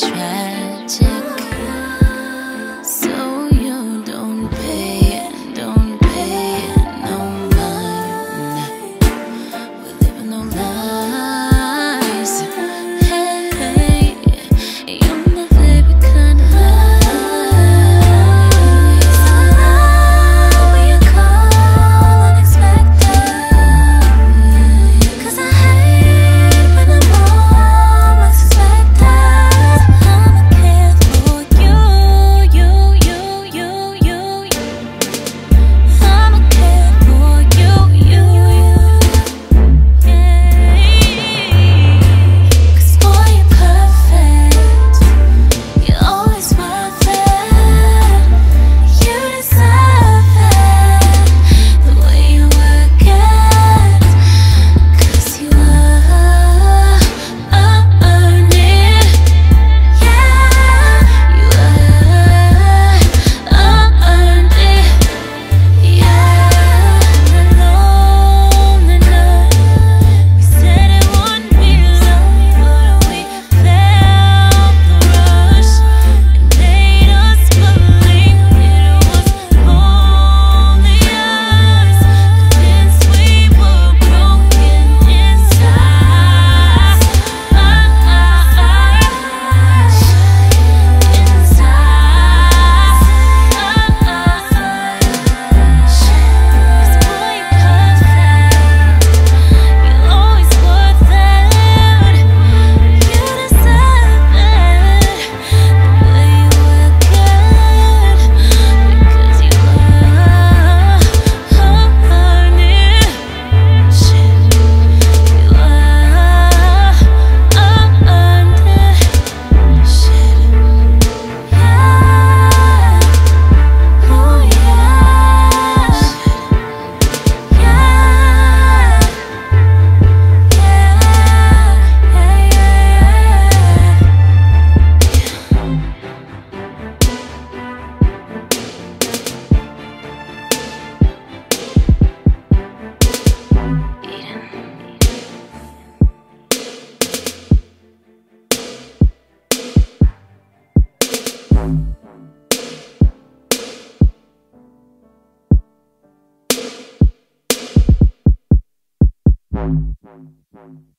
tragic. Thank you.